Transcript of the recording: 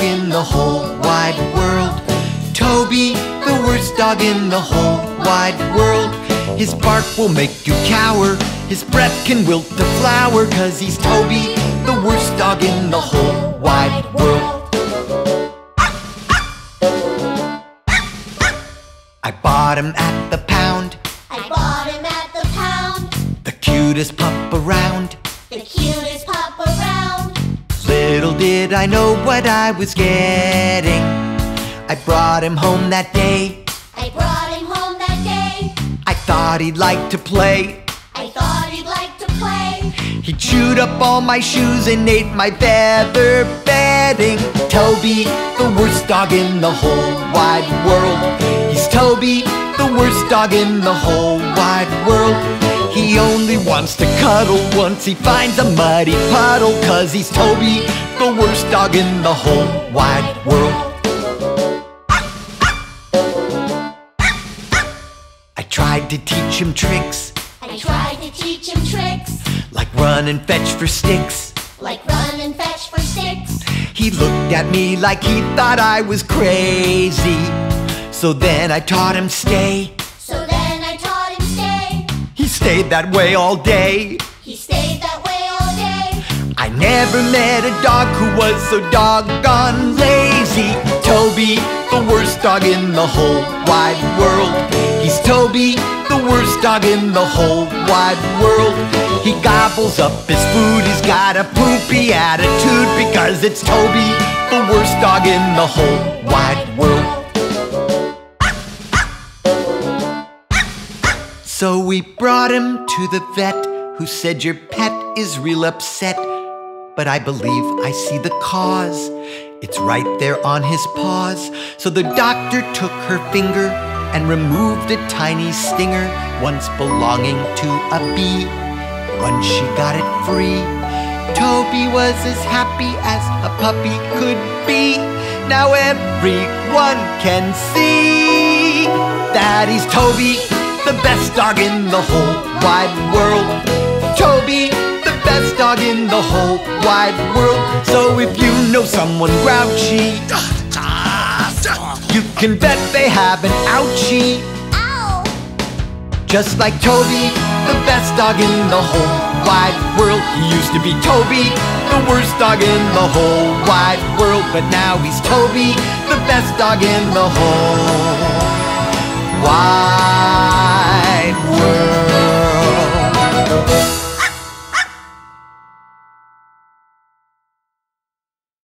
in the whole wide world. Toby, the worst dog in the whole wide world. His bark will make you cower. His breath can wilt the flower. Cause he's Toby, the worst dog in the whole wide world. I bought him at the pound, I bought him at the pound, the cutest pup around. the cutest pup around. Little did I know what I was getting. I brought him home that day. I brought him home that day. I thought he'd like to play. I thought he'd like to play. He chewed up all my shoes and ate my feather bedding. Toby, the worst dog in the whole wide world. He's Toby, the worst dog in the whole wide world. He only wants to cuddle once he finds a muddy puddle. Cause he's Toby, the worst dog in the whole wide world. I tried to teach him tricks, I tried to teach him tricks, like run and fetch for sticks. like run and fetch for sticks. He looked at me like he thought I was crazy. So then I taught him stay. Stayed that way all day. He stayed that way all day. I never met a dog who was so doggone lazy. Toby, the worst dog in the whole wide world. He's Toby, the worst dog in the whole wide world. He gobbles up his food, he's got a poopy attitude because it's Toby, the worst dog in the whole wide world. So we brought him to the vet, who said your pet is real upset. But I believe I see the cause. It's right there on his paws. So the doctor took her finger and removed a tiny stinger once belonging to a bee. Once she got it free, Toby was as happy as a puppy could be. Now everyone can see that he's Toby, the best dog in the whole wide world. Toby, the best dog in the whole wide world. So if you know someone grouchy, you can bet they have an ouchie. Ow! Just like Toby, the best dog in the whole wide world. He used to be Toby, the worst dog in the whole wide world. But now he's Toby, the best dog in the whole